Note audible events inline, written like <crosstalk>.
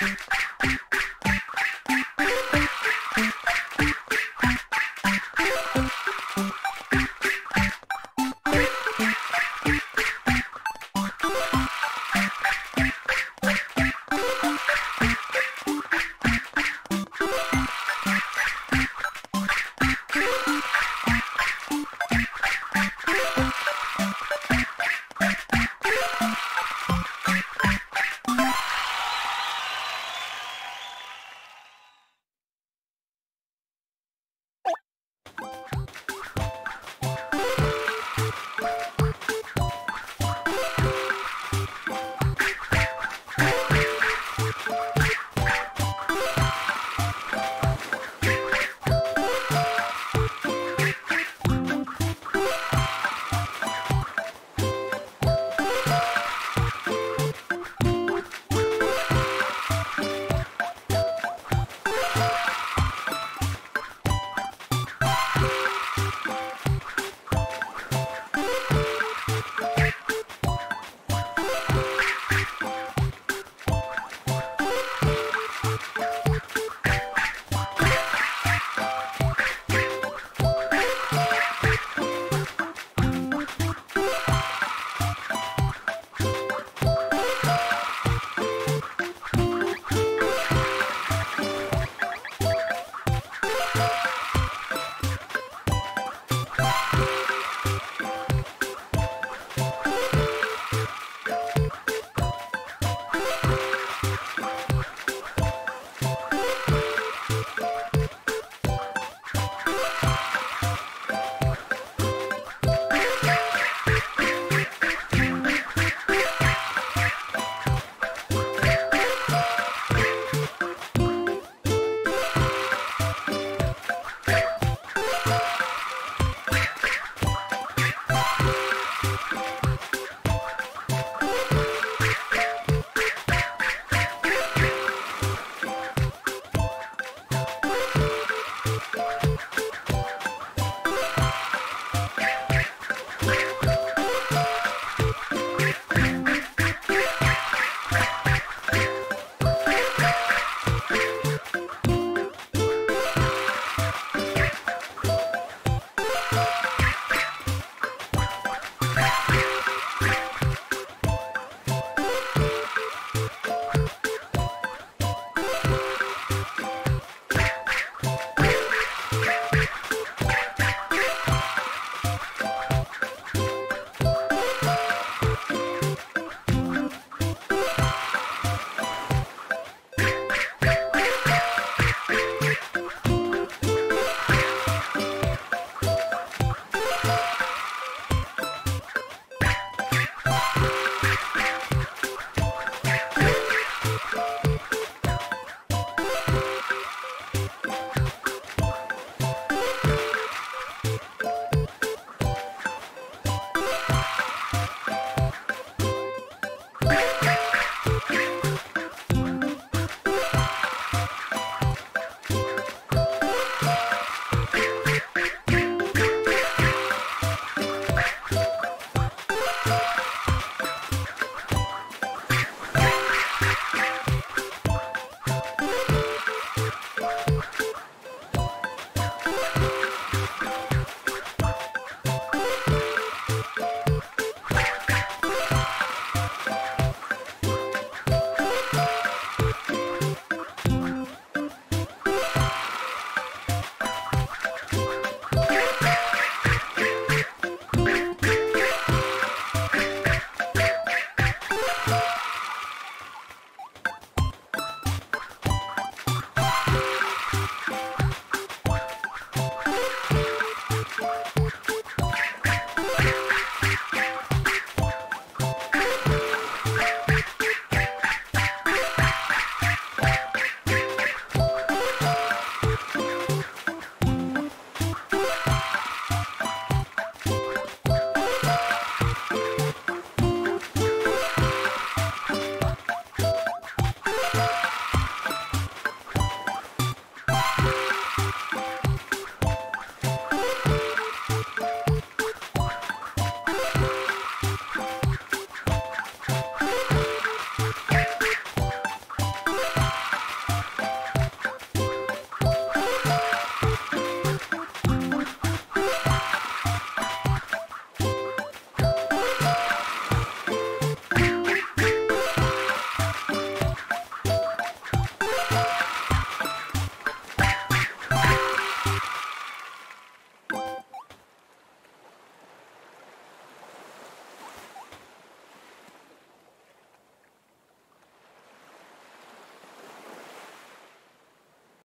you <laughs>